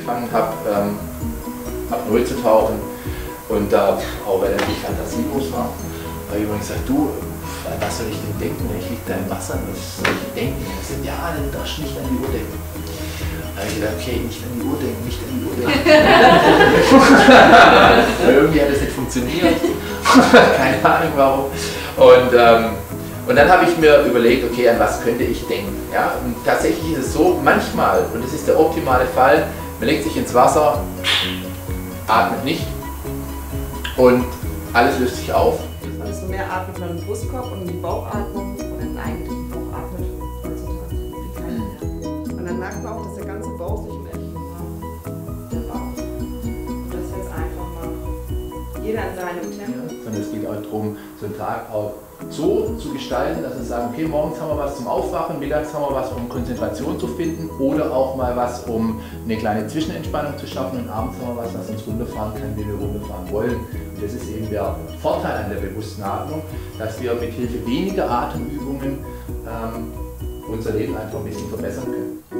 angefangen habe, ähm, ab Null zu tauchen und da auch relativ fantasielos war, habe ich immer gesagt, du, was soll ich denn denken, wenn ich liege da im Wasser, was soll ich denken? Und ich gesagt, ja, dann darfst du nicht an die Uhr denken. Da habe ich gedacht, okay, nicht an die Uhr denken, nicht an die Uhr denken. irgendwie hat das nicht funktioniert. Keine Ahnung warum. Und, ähm, und dann habe ich mir überlegt, okay, an was könnte ich denken? Ja? Und tatsächlich ist es so, manchmal, und das ist der optimale Fall, man legt sich ins Wasser, atmet nicht und alles löst sich auf. Also mehr atmet man im Brustkorb und Bauchatmung nein, die Bauch atmet heutzutage wie kein mehr. Und dann merkt man auch, dass der ganze Bauch sich meldet. Der Bauch. Und das jetzt einfach mal jeder an seinem Tempo. Sondern es geht auch darum, so einen Tag auch so zu gestalten, dass wir sagen, okay, morgens haben wir was zum Aufwachen, mittags haben wir was, um Konzentration zu finden oder auch mal was, um eine kleine Zwischenentspannung zu schaffen und abends haben wir was, was uns runterfahren kann, wie wir runterfahren wollen. Und das ist eben der Vorteil an der bewussten Atmung, dass wir mit Hilfe weniger Atemübungen ähm, unser Leben einfach ein bisschen verbessern können.